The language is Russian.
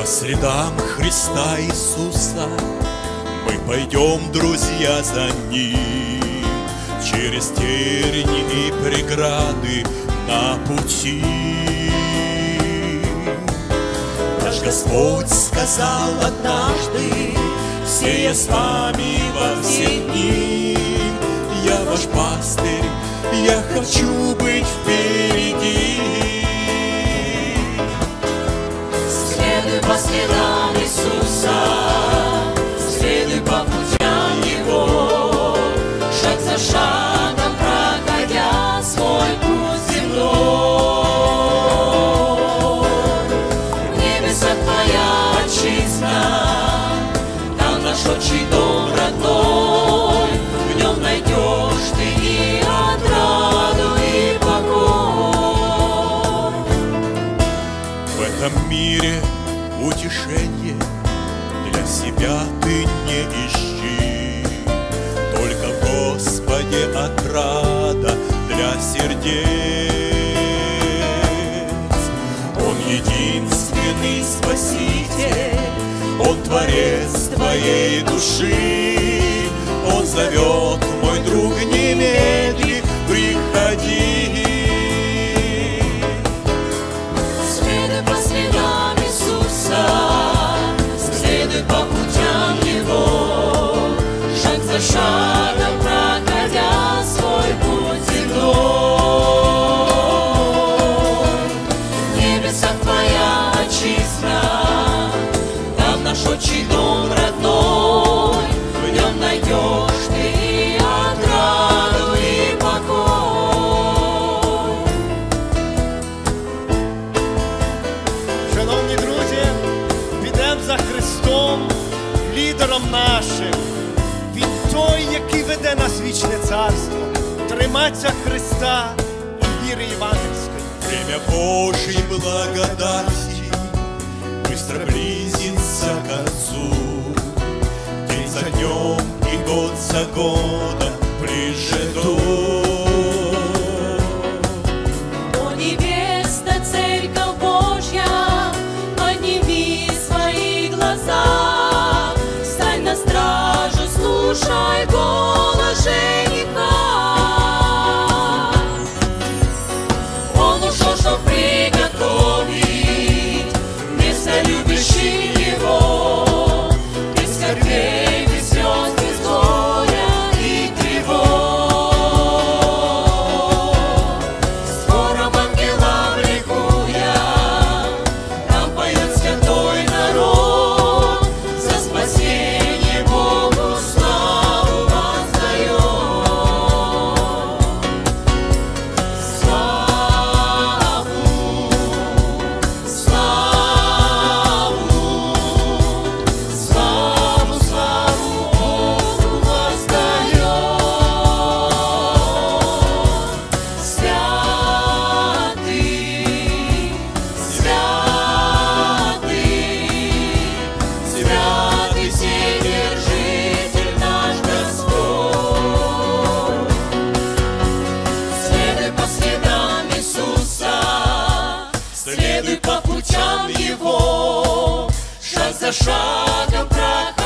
По следам Христа Иисуса. Мы пойдем, друзья, за Ним. Через терни и преграды на пути. Наш Господь сказал однажды Все я с вами во все дни. Я ваш пастырь, я хочу быть В этом мире утешение для себя ты не ищи. Только в Господе отрада для сердец. Он единственный Спаситель, Он Творец твоей души. Он зовет, лідером нашим. Він той, який веде нас в вічне царство, триматься Христа і віри євангельської. Время Божьей благодати Быстро близится к концу День за днем и год за годом shine. Deixado pra